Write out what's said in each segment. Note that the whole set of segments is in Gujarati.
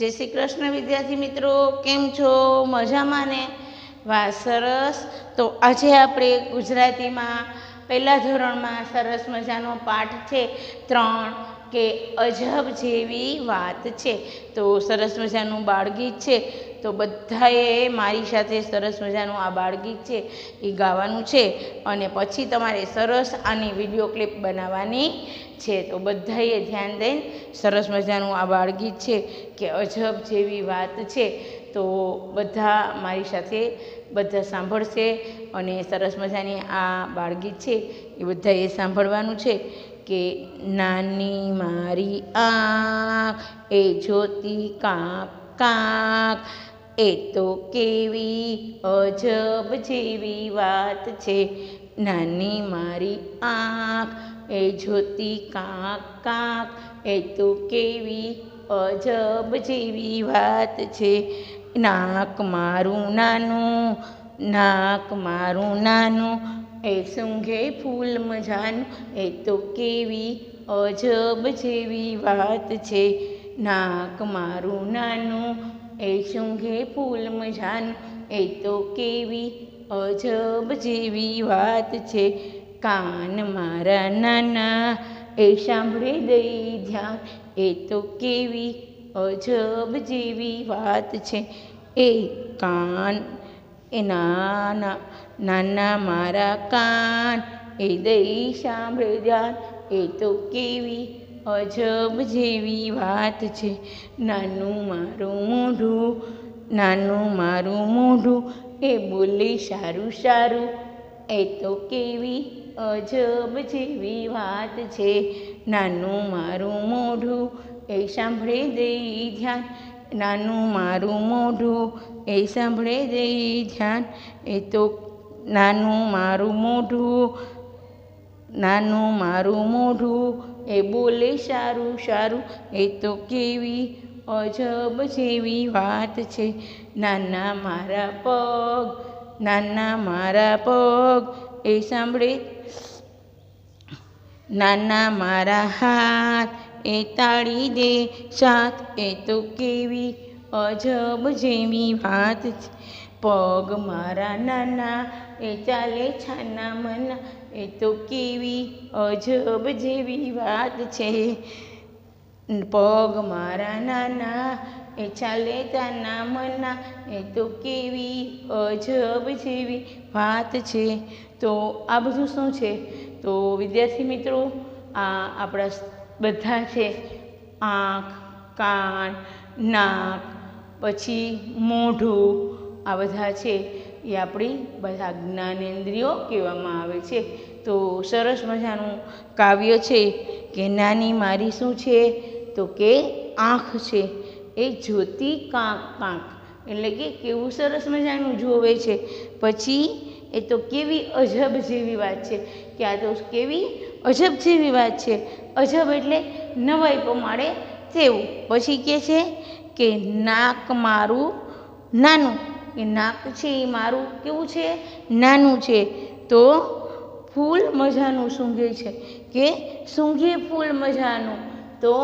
જય શ્રી કૃષ્ણ વિદ્યાર્થી મિત્રો, કેમ છો? મજામાં ને? વાહ, સરસ. તો આજે આપણે ગુજરાતીમાં પહેલા ધોરણમાં સરસ મજાનો પાઠ છે ત્રણ કે અજબ જેવી વાત છે. તો સરસ મજાનું બાળગીત છે. તો બધાએ મારી સાથે સરસ મજાનું આ બાળગીત છે એ ગાવાનું છે અને પછી તમારે સરસ આની વીડિયો ક્લિપ બનાવવાની છે. તો બધાએ ધ્યાન દઈને સરસ મજાનું આ બાળગીત છે કે અજબ જેવી વાત છે. તો બધા મારી સાથે બધા સાંભળશે અને સરસ મજાની આ બાળગીત છે એ બધાએ સાંભળવાનું છે કે નાની મારી આંખ એ જ્યોતિ કાંક કાંક એ તો કેવી અજબ જેવી વાત છે. નાની મારી આંખ, એ જોતી કાંક કાંક, એ તો કેવી અજબ જેવી વાત છે. નાક મારું નાનું, નાક મારું નાનું, એ સૂંઘે ફૂલ મજાનું, એ તો કેવી અજબ જેવી વાત છે. નાક મારું નાનું એ સૂંઘે ફૂલ મજાનું એ તો કેવી અજબ જેવી વાત છે. કાન મારા નાના, એ સાંભળે દઈ ધ્યાન, એ તો કેવી અજબ જેવી વાત છે. એ કાન, એ નાના નાના મારા કાન, એ દઈ સાંભળે ધ્યાન, એ તો કેવી અજબ જેવી વાત છે. નાનું મારું મોઢું, નાનું મારું મોઢું, એ બોલે સારું સારું. એ તો કેવી અજબ જેવી વાત છે. નાનું મારું મોઢું, એ સાંભળે દઈ ધ્યાન. નાનું મારું મોઢું, એ સાંભળે દઈ ધ્યાન. એ તો નાનું મારું મોઢું નાનું મારું મોઢું, એ બોલે સારું સારું. એ તો કેવી અજબ જેવી વાત છે. નાના મારા પગ, નાના મારા પગ, એ સાંભળે. નાના મારા હાથ, એ તાળી દે. સાથ, એ તો કેવી અજબ જેવી વાત છે. પગ મારા નાના, એ ચાલે છાના મના. એ તો કેવી અજબ જેવી વાત છે. પગ મારા નાના, એ ચાલે તાના મના, એ તો કેવી અજબ જેવી વાત છે. તો આ બધું શું છે? તો વિદ્યાર્થી મિત્રો, આ આપણા બધા છે, આંખ, કાન, નાક, પછી મોઢું, આ બધા છે. એ આપણી બધા જ્ઞાનેન્દ્રિયો કહેવામાં આવે છે. તો સરસ મજાનું કાવ્ય છે કે નાની મારી શું છે? તો કે આંખ છે. એ જોતી કાંક કાંક. એટલે કે કેવું સરસ મજાનું જોવે છે. પછી એ તો કેવી અજબ જેવી વાત છે. કે આ તો કેવી અજબ જેવી વાત છે. અજબ એટલે નવાઈ પમાડે તેવું. પછી કે છે કે નાક મારું નાનું. એ નાક છે એ મારું કેવું છે? નાનું છે. તો ફૂલ મજાનું સૂંઘે છે. કે સૂંઘે ફૂલ મજાનું. તો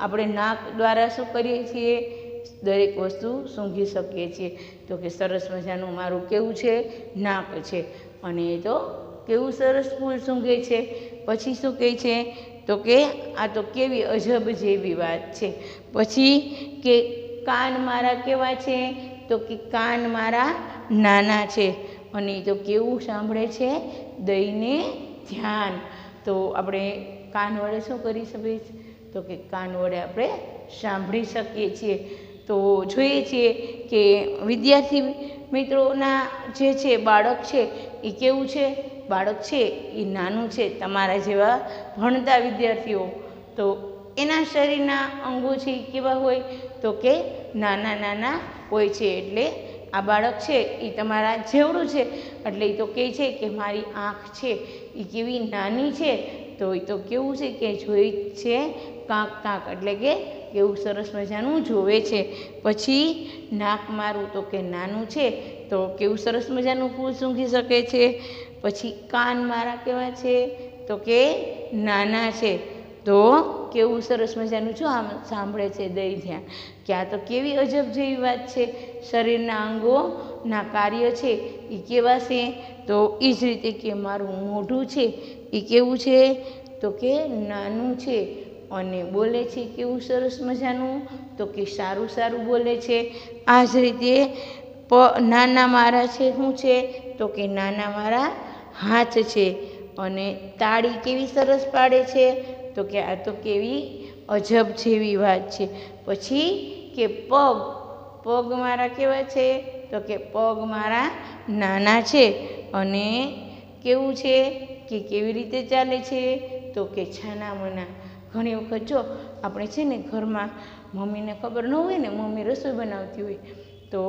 આપણે નાક દ્વારા શું કરીએ છીએ? દરેક વસ્તુ સૂંઘી શકીએ છીએ. તો કે સરસ મજાનું મારું કેવું છે? નાક છે. અને એ તો કેવું સરસ ફૂલ સૂંઘે છે? પછી શું કહે છે? તો કે આ તો કેવી અજબ જેવી વાત છે. પછી કે કાન મારા કેવા છે? તો કે કાન મારા નાના છે. અને તો કેવું સાંભળે છે? દઈને ધ્યાન. તો આપણે કાન વડે શું કરી શકીએ? તો કે કાન વડે આપણે સાંભળી શકીએ છીએ. તો જોઈએ છીએ કે વિદ્યાર્થી મિત્રોના જે છે, બાળક છે, એ કેવું છે? બાળક છે, એ નાનું છે, તમારા જેવા ભણતા વિદ્યાર્થીઓ. તો એના શરીરના અંગો છે, એ કેવા હોય? તો કે નાના નાના હોય છે એટલે આ બાળક છે એ તમારા જેવડું છે. એટલે એ તો કહે છે કે મારી આંખ છે, એ કેવી નાની છે, તો એ તો કેવું છે કે જોઈ છે, કાંક કાંક એટલે કે કેવું સરસ મજાનું જોવે છે. પછી નાક મારું તો કે નાનું છે, તો કેવું સરસ મજાનું ફૂલ સૂંઘી શકે છે. પછી કાન મારા કેવા છે, તો કે નાના છે. તો કેવું સરસ મજાનું જો આમ સાંભળે છે દઈ ધ્યાન. કે આ તો કેવી અજબ જેવી વાત છે. શરીરના અંગોના કાર્ય છે એ કેવા છે? તો એ જ રીતે કે મારું મોઢું છે એ કેવું છે? તો કે નાનું છે. અને બોલે છે કેવું સરસ મજાનું? તો કે સારું સારું બોલે છે. આ જ રીતે પ નાના મારા છે શું છે? તો કે નાના મારા હાથ છે. અને તાળી કેવી સરસ પાડે છે? તો કે આ તો કેવી અજબ જેવી વાત છે. પછી કે પગ પગ મારા કેવા છે? તો કે પગ મારા નાના છે. અને કેવું છે? કે કેવી રીતે ચાલે છે? તો કે છાના મના. ઘણી વખત જો આપણે છે ને ઘરમાં મમ્મીને ખબર ન હોય ને, મમ્મી રસોઈ બનાવતી હોય, તો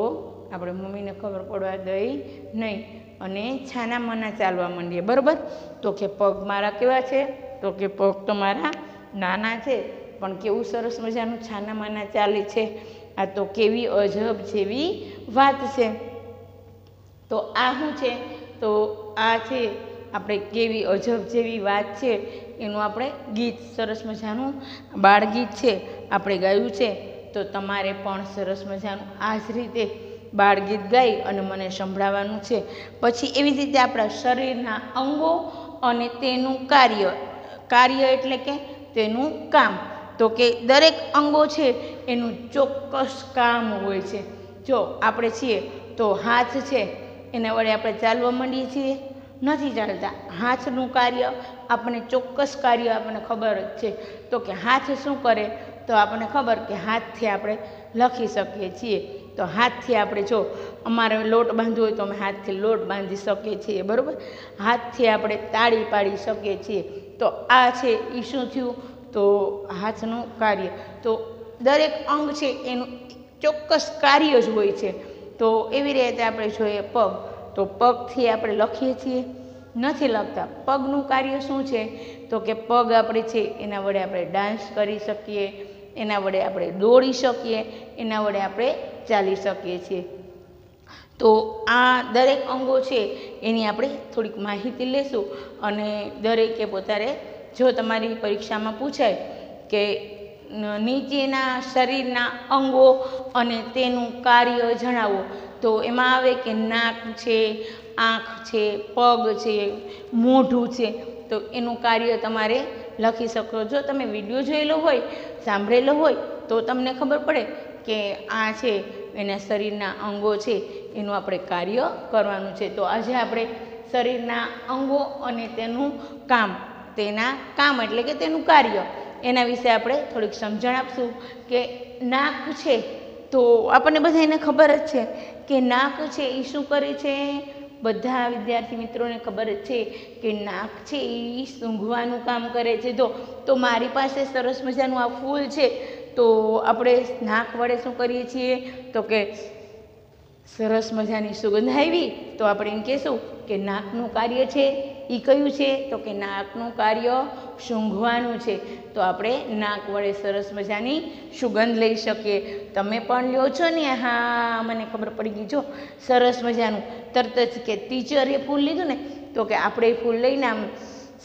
આપણે મમ્મીને ખબર પડવા દઈ નહીં. અને છાના મના ચાલવા માંડીએ. બરાબર? તો કે પગ મારા કેવા છે? તો કે પગ તો મારા નાના છે, પણ કેવું સરસ મજાનું છાના માના ચાલે છે. આ તો કેવી અજબ જેવી વાત છે. તો આ શું છે? તો આ છે આપણે કેવી અજબ જેવી વાત છે, એનું આપણે ગીત, સરસ મજાનું બાળગીત છે, આપણે ગાયું છે. તો તમારે પણ સરસ મજાનું આ જ રીતે બાળગીત ગાઈ અને મને સંભળાવવાનું છે. પછી એવી જ રીતે આપણા શરીરના અંગો અને તેનું કાર્ય કાર્ય એટલે કે તેનું કામ. તો કે દરેક અંગો છે, એનું ચોક્કસ કામ હોય છે. જો આપણે છીએ તો હાથ છે, એના વડે આપણે ચાલવા માંડીએ છીએ. નથી ચાલતા. હાથનું કાર્ય આપણને ચોક્કસ કાર્ય આપણને ખબર જ છે. તો કે હાથ શું કરે? તો આપણને ખબર કે હાથથી આપણે લખી શકીએ છીએ. તો હાથથી આપણે જો અમારે લોટ બાંધવો હોય તો અમે હાથથી લોટ બાંધી શકીએ છીએ, બરાબર? હાથથી આપણે તાળી પાડી શકીએ છીએ. તો આ છે એ શું થયું. તો હાથનું કાર્ય. તો દરેક અંગ છે એનું ચોક્કસ કાર્ય જ હોય છે. તો એવી રીતે આપણે જોઈએ પગ. તો પગથી આપણે લખીએ છીએ. નથી લખતા. પગનું કાર્ય શું છે? તો કે પગ આપણે છે એના વડે આપણે ડાન્સ કરી શકીએ. એના વડે આપણે દોડી શકીએ. એના વડે આપણે ચાલી શકીએ છીએ. તો આ દરેક અંગો છે, એની આપણે થોડીક માહિતી લેશું. અને દરેકે પોતારે જો તમારી પરીક્ષામાં પૂછાય કે નીચેના શરીરના અંગો અને તેનું કાર્ય જણાવો, તો એમાં આવે કે નાક છે, આંખ છે, પગ છે, મોઢું છે, તો એનું કાર્ય તમારે લખી શકો. જો તમે વીડિયો જોયેલો હોય, સાંભળેલો હોય, તો તમને ખબર પડે કે આ છે, એના શરીરના અંગો છે એનું આપણે કાર્ય કરવાનું છે. તો આજે આપણે શરીરના અંગો અને તેનું કામ, તેના કામ એટલે કે તેનું કાર્ય, એના વિશે આપણે થોડીક સમજણ આપશું કે નાક છે તો આપણને બધાને ખબર જ છે કે નાક છે એ શું કરે છે? બધા વિદ્યાર્થી મિત્રોને ખબર જ છે કે નાક છે એ સૂંઘવાનું કામ કરે છે. જો, તો મારી પાસે સરસ મજાનું આ ફૂલ છે. તો આપણે નાક વડે શું કરીએ છીએ? તો કે સરસ મજાની સુગંધ આવી. તો આપણે એમ કહેશું કે નાકનું કાર્ય છે. એ કયું છે? તો કે નાકનું કાર્ય સૂંઘવાનું છે. તો આપણે નાક વડે સરસ મજાની સુગંધ લઈ શકીએ. તમે પણ લ્યો છો ને? હા, મને ખબર પડી ગઈ. જો, સરસ મજાનું. તરત જ કે ટીચરે ફૂલ લીધું ને, તો કે આપણે ફૂલ લઈને આમ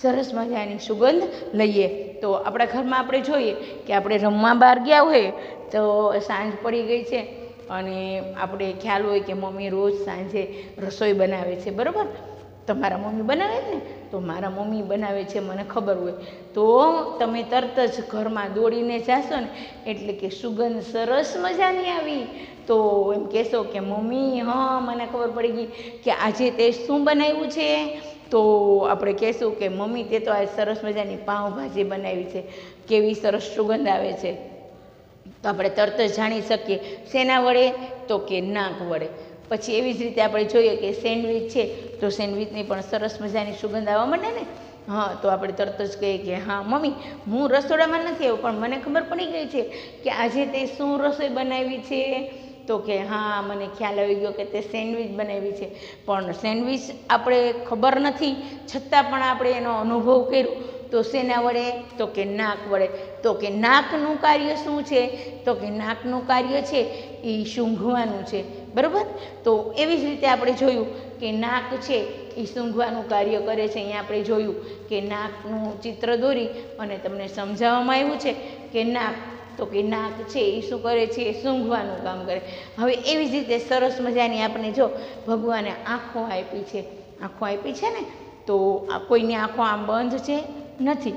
સરસ મજાની સુગંધ લઈએ. તો આપણા ઘરમાં આપણે જોઈએ કે આપણે રમવા બહાર ગયા હોય, તો સાંજ પડી ગઈ છે. અને આપણે ખ્યાલ હોય કે મમ્મી રોજ સાંજે રસોઈ બનાવે છે, બરાબર? તમારા મમ્મી બનાવે છે ને? તો મારા મમ્મી બનાવે છે, મને ખબર હોય. તો તમે તરત જ ઘરમાં દોડીને જાશો ને, એટલે કે સુગંધ સરસ મજાની આવી. તો એમ કહેશો કે, મમ્મી, હા, મને ખબર પડી ગઈ કે આજે તે શું બનાવ્યું છે? તો આપણે કહેશું કે, મમ્મી, તે તો આજે સરસ મજાની પાઉંભાજી બનાવી છે. કેવી સરસ સુગંધ આવે છે. તો આપણે તરત જ જાણી શકીએ. શેના વડે? તો કે નાક વડે. પછી એવી જ રીતે આપણે જોઈએ કે સેન્ડવિચ છે, તો સેન્ડવિચની પણ સરસ મજાની સુગંધ આવવા માંડે ને? હા, તો આપણે તરત જ કહીએ કે હા, મમ્મી, હું રસોડામાં નથી આવ્યો, પણ મને ખબર પડી ગઈ છે કે આજે તે શું રસોઈ બનાવી છે? તો કે હા, મને ખ્યાલ આવી ગયો કે તે સેન્ડવિચ બનાવી છે. પણ સેન્ડવિચ આપણે ખબર નથી, છતાં પણ આપણે એનો અનુભવ કર્યો. તો શેના વડે? તો કે નાક વડે. તો કે નાકનું કાર્ય શું છે? તો કે નાકનું કાર્ય છે એ સૂંઘવાનું છે. બરાબર? તો એવી જ રીતે આપણે જોયું કે નાક છે એ સૂંઘવાનું કાર્ય કરે છે. અહીંયા આપણે જોયું કે નાકનું ચિત્ર દોરી અને તમને સમજાવવામાં આવ્યું છે કે નાક, તો કે નાક છે એ શું કરે છે? એ સૂંઘવાનું કામ કરે. હવે એવી જ રીતે સરસ મજાની આપણે જો ભગવાને આંખો આપી છે. આંખો આપી છે ને? તો આ કોઈની આંખો આમ બંધ છે? નથી.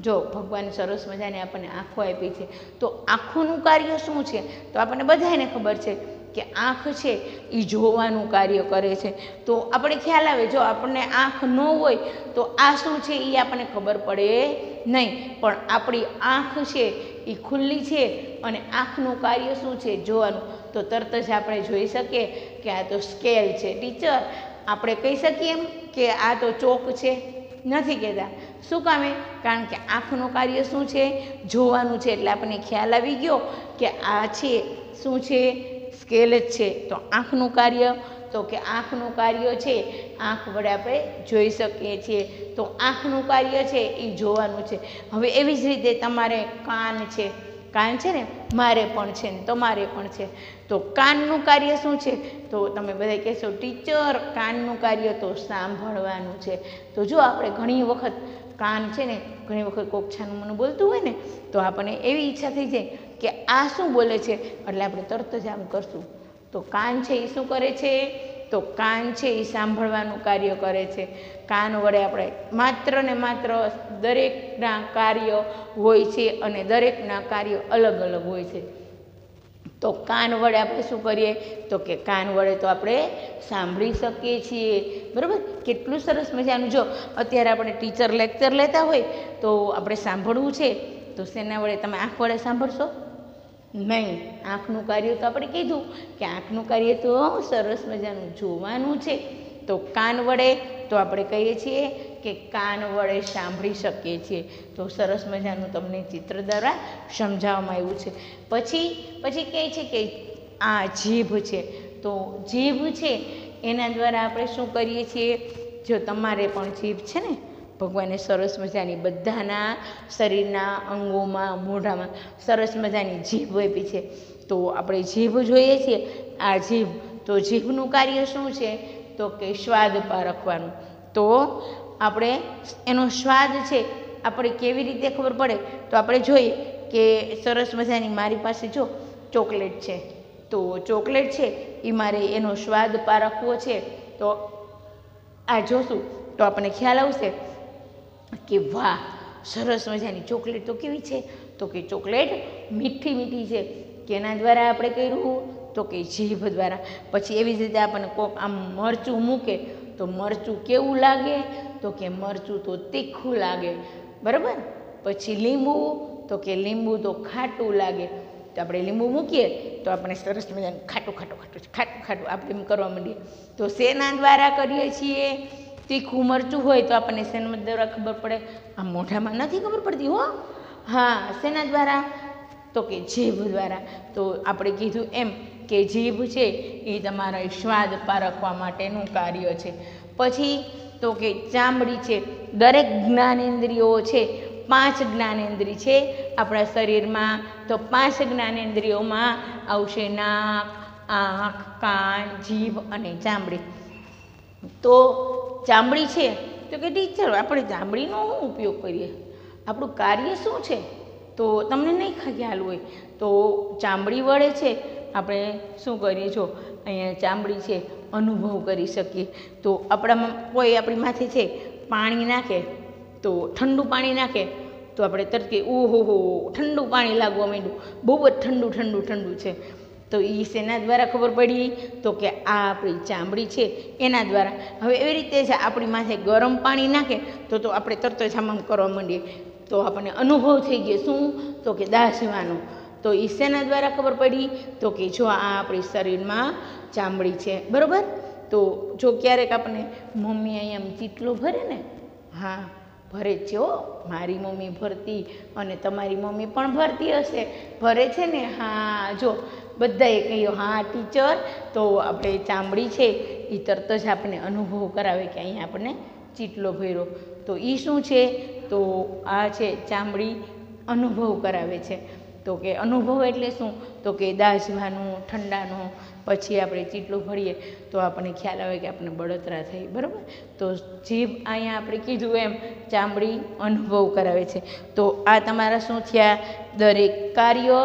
જો ભગવાન સરસ મજાની આપણને આંખો આપી છે, તો આંખોનું કાર્ય શું છે? તો આપણને બધાને ખબર છે કે આંખ છે એ જોવાનું કાર્ય કરે છે. તો આપણે ખ્યાલ આવે, જો આપણને આંખ ન હોય, તો આ શું છે એ આપણને ખબર પડે નહીં. પણ આપણી આંખ છે એ ખુલ્લી છે અને આંખનું કાર્ય શું છે જોવાનું. તો તરત જ આપણે જોઈ શકીએ કે આ તો સ્કેલ છે. ટીચર, આપણે કહી શકીએ એમ કે આ તો ચોક છે? નથી કહેતા. શું કામે? કારણ કે આંખનું કાર્ય શું છે? જોવાનું છે. એટલે આપણને ખ્યાલ આવી ગયો કે આ છે, શું છે? સ્કેલ જ છે. તો આંખનું કાર્ય, તો કે આંખનું કાર્ય છે, આંખ વડે આપણે જોઈ શકીએ છીએ. તો આંખનું કાર્ય છે, એ જોવાનું છે. હવે એવી જ રીતે તમારે કાન છે. કાન છે ને, મારે પણ છે ને, તમારે પણ છે. તો કાનનું કાર્ય શું છે? તો તમે બધા કહેશો, ટીચર, કાનનું કાર્ય તો સાંભળવાનું છે. તો જો આપણે ઘણી વખત કાન છે ને, ઘણી વખત કોક છાનું મને બોલતું હોય ને, તો આપણને એવી ઈચ્છા થઈ જાય કે આ શું બોલે છે? એટલે આપણે તરત જ આમ કરશું. તો કાન છે એ શું કરે છે? તો કાન છે એ સાંભળવાનું કાર્ય કરે છે. કાન વડે આપણે માત્ર ને માત્ર દરેકના કાર્ય હોય છે અને દરેકના કાર્ય અલગ અલગ હોય છે. તો કાન વડે આપણે શું કરીએ? તો કે કાન વડે તો આપણે સાંભળી શકીએ છીએ. બરાબર? કેટલું સરસ મજાનું. જો અત્યારે આપણે ટીચર લેક્ચર લેતા હોય તો આપણે સાંભળવું છે. તો શેના વડે તમે આંખ વડે સાંભળશો? નહીં, આંખનું કાર્ય તો આપણે કીધું કે આંખનું કાર્ય તો સરસ મજાનું જોવાનું છે. તો કાન વડે તો આપણે કહીએ છીએ કે કાન વડે સાંભળી શકીએ છીએ. તો સરસ મજાનું તમને ચિત્ર દ્વારા સમજાવવામાં આવ્યું છે. પછી પછી કહે છે કે આ જીભ છે. તો જીભ છે, એના દ્વારા આપણે શું કરીએ છીએ? જો તમારે પણ જીભ છે ને ભગવાને સરસ મજાની બધાના શરીરના અંગોમાં, મોઢામાં સરસ મજાની જીભ આપી છે. તો આપણે જીભ જોઈએ છીએ. આ જીભ, તો જીભનું કાર્ય શું છે? તો કે સ્વાદ પારખવાનું તો આપણે એનો સ્વાદ છે, આપણે કેવી રીતે ખબર પડે? તો આપણે જોઈએ કે સરસ મજાની મારી પાસે જો ચોકલેટ છે. તો ચોકલેટ છે એ મારે એનો સ્વાદ પારખવો છે. તો આ જોશું. તો આપણને ખ્યાલ આવશે કે વાહ, સરસ મજાની ચોકલેટ તો કેવી છે? તો કે ચોકલેટ મીઠી મીઠી છે. કેના દ્વારા આપણે કર્યું? તો કે જીભ દ્વારા. પછી એવી જ રીતે આપણને કોક આમ મરચું મૂકે, તો મરચું કેવું લાગે? તો કે મરચું તો તીખું લાગે. બરાબર? પછી લીંબુ, તો કે લીંબુ તો ખાટું લાગે. તો આપણે લીંબુ મૂકીએ, તો આપણે સરસ મજાનું ખાટું ખાટું ખાટું ખાટું ખાટું આપણે એમ કરવા માંડીએ. તો શેના દ્વારા કરીએ છીએ? તીખું મરચું હોય તો આપણને શેના દ્વારા ખબર પડે. આ મોઢામાં નથી ખબર પડતી હો. હા, શેના દ્વારા? તો કે જીભ દ્વારા. તો આપણે કીધું એમ કે જીભ છે એ તમારા સ્વાદ પારખવા માટેનું કાર્ય છે. પછી તો કે ચામડી છે, દરેક જ્ઞાનેન્દ્રિયો છે, પાંચ જ્ઞાનેન્દ્રિય છે. આપણા શરીરમાં તો પાંચ જ્ઞાનેન્દ્રિયોમાં આવશે નાક, આંખ, કાન, જીભ અને ચામડી. તો ચામડી છે. તો કે ટીચર આપણે ચામડીનો શું ઉપયોગ કરીએ? આપણું કાર્ય શું છે? તો તમને નહીં ખ્યાલ હોય, તો ચામડી વડે છે, આપણે શું કરીએ? જો, અહીંયા ચામડી છે, અનુભવ કરી શકીએ. તો આપણામાં કોઈ આપણી માથે છે, પાણી નાખે, તો ઠંડુ પાણી નાખે, તો આપણે તરત ઓહો હો, ઠંડુ પાણી લાગવા માંડ્યું. બહુ જ ઠંડુ ઠંડુ ઠંડુ છે. તો એ શેના દ્વારા ખબર પડી? તો કે આ આપણી ચામડી છે, એના દ્વારા. હવે એવી રીતે છે આપણી માથે ગરમ પાણી નાખે, તો તો આપણે તરત જ આમ કરવા માંડીએ. તો આપણને અનુભવ થઈ ગયો. શું? તો કે દાઝવાનો તો એ શેના દ્વારા ખબર પડી? તો કે જો આ આપણી શરીરમાં ચામડી છે. બરાબર? તો જો ક્યારેક આપણને મમ્મી અહીંયા આમ ચીટલો ભરે ને? હા, ભરે છે હો. મારી મમ્મી ભરતી અને તમારી મમ્મી પણ ભરતી હશે. ભરે છે ને? હા, જો. બધાએ કહ્યું હા, ટીચર. તો આપણે ચામડી છે એ તરત જ આપણને અનુભવ કરાવે કે અહીંયા આપણને ચીટલો ભર્યો. તો એ શું છે? તો આ છે, ચામડી અનુભવ કરાવે છે. તો કે અનુભવ એટલે શું? તો કે દાઝવાનું, ઠંડાનું, પછી આપણે ચીટલું ભરીએ, તો આપણને ખ્યાલ આવે કે આપણને બળતરા થઈ, બરાબર? તો જીભ અહીંયા આપણે કીધું એમ, ચામડી અનુભવ કરાવે છે. તો આ તમારા શું થયા? દરેક કાર્યો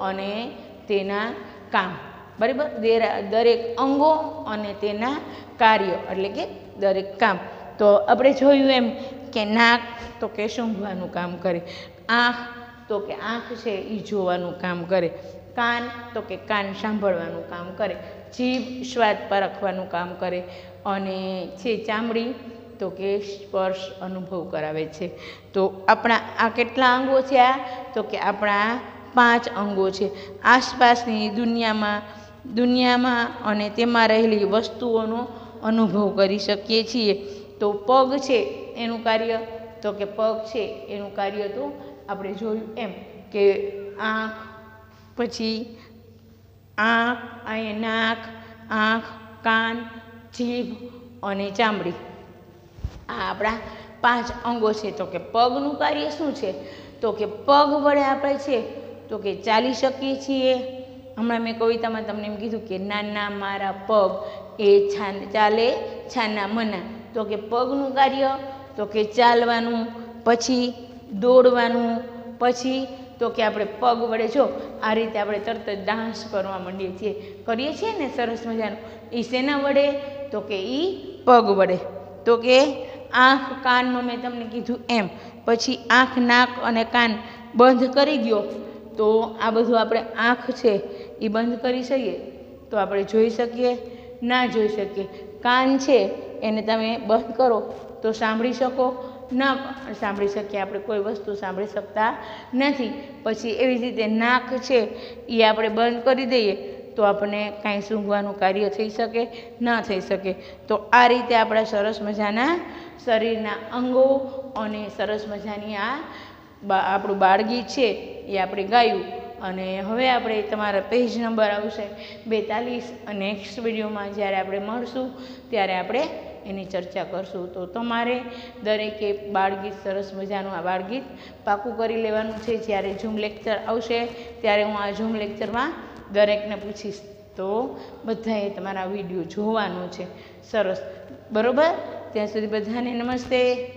અને તેના કામ. બરાબર? દેરા- દરેક અંગો અને તેના કાર્યો, એટલે કે દરેક કામ. તો આપણે જોયું એમ કે નાક તો કે સૂંઘવાનું કામ કરે, આંખ તો કે આંખ છે એ જોવાનું કામ કરે, કાન તો કે કાન સાંભળવાનું કામ કરે, જીભ સ્વાદ પરખવાનું કામ કરે, અને છે ચામડી તો કે સ્પર્શ અનુભવ કરાવે છે. તો આપણા, આ કેટલા અંગો છે આ? તો કે આપણા પાંચ અંગો છે. આસપાસની દુનિયામાં દુનિયામાં અને તેમાં રહેલી વસ્તુઓનો અનુભવ કરી શકીએ છીએ. તો પગ છે એનું કાર્ય, તો કે પગ છે એનું કાર્ય તો આપણે જોયું એમ કે આંખ, પછી આંખ અહીં નાક, આંખ, કાન, જીભ અને ચામડી. આ આપણા પાંચ અંગો છે. તો કે પગનું કાર્ય શું છે? તો કે પગ વડે આપણે છે તો કે ચાલી શકીએ છીએ. હમણાં મેં કવિતામાં તમને એમ કીધું કે નાના મારા પગ એ છાન ચાલે છાના મના. તો કે પગનું કાર્ય, તો કે ચાલવાનું, પછી દોડવાનું, પછી તો કે આપણે પગ વડે જો આ રીતે આપણે તરત જ ડાન્સ કરવા માંડીએ છીએ. કરીએ છીએ ને સરસ મજાનું. એ શેના વડે? તો કે એ પગ વડે. તો કે આંખ કાનમાં મેં તમને કીધું એમ. પછી આંખ, નાક અને કાન બંધ કરી દો તો આ બધું આપણે આંખ છે એ બંધ કરી શકીએ? તો આપણે જોઈ શકીએ? ના જોઈ શકીએ. કાન છે એને તમે બંધ કરો તો સાંભળી શકો. ના સાંભળી શકીએ. આપણે કોઈ વસ્તુ સાંભળી શકતા નથી. પછી એવી રીતે નાક છે એ આપણે બંધ કરી દઈએ તો આપણને કાંઈ સૂંઘવાનું કાર્ય થઈ શકે, ના થઈ શકે. તો આ રીતે આપણા સરસ મજાના શરીરના અંગો અને સરસ મજાની આ આપણું બાળગીત છે એ આપણે ગાયું. અને હવે આપણે તમારા પેજ નંબર આવશે બેતાલીસ નેક્સ્ટ વિડીયોમાં જ્યારે આપણે મળશું, ત્યારે આપણે એની ચર્ચા કરશું. તો તમારે દરેકે બાળગીત, સરસ મજાનું આ બાળગીત પાકું કરી લેવાનું છે. જ્યારે ઝૂમ લેક્ચર આવશે, ત્યારે હું આ ઝૂમ લેક્ચરમાં દરેકને પૂછીશ. તો બધાએ તમારા વીડિયો જોવાનો છે. સરસ. બરાબર? ત્યાં સુધી બધાને નમસ્તે.